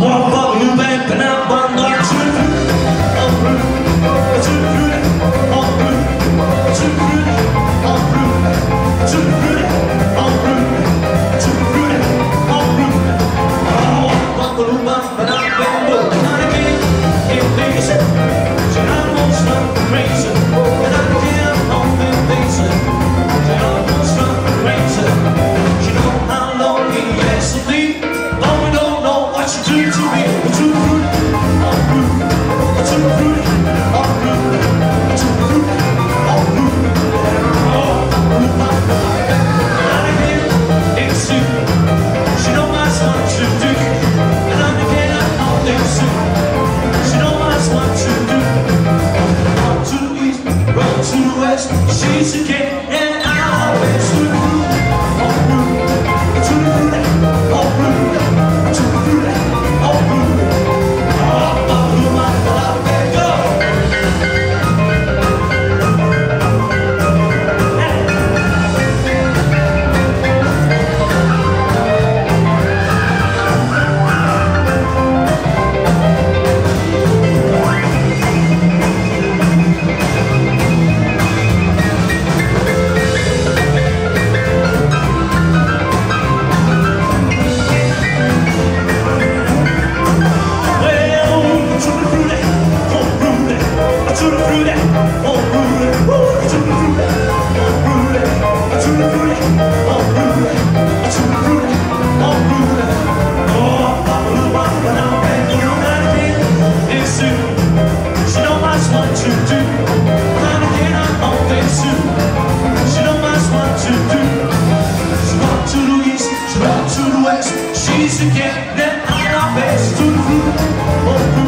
Muhammad Lübey Pınar Bandar. She's again. She's a cat that I love best to the oh, fruit.